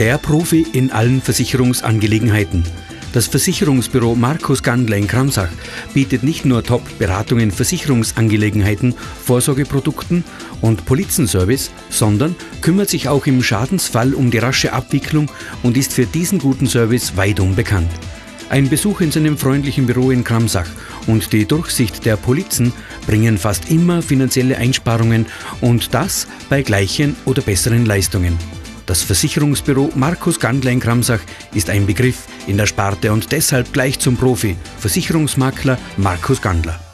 Der Profi in allen Versicherungsangelegenheiten. Das Versicherungsbüro Markus Gandler in Kramsach bietet nicht nur Top-Beratung in Versicherungsangelegenheiten, Vorsorgeprodukten und Polizenservice, sondern kümmert sich auch im Schadensfall um die rasche Abwicklung und ist für diesen guten Service weitum bekannt. Ein Besuch in seinem freundlichen Büro in Kramsach und die Durchsicht der Polizen bringen fast immer finanzielle Einsparungen und das bei gleichen oder besseren Leistungen. Das Versicherungsbüro Markus Gandler in Kramsach ist ein Begriff in der Sparte und deshalb gleich zum Profi, Versicherungsmakler Markus Gandler.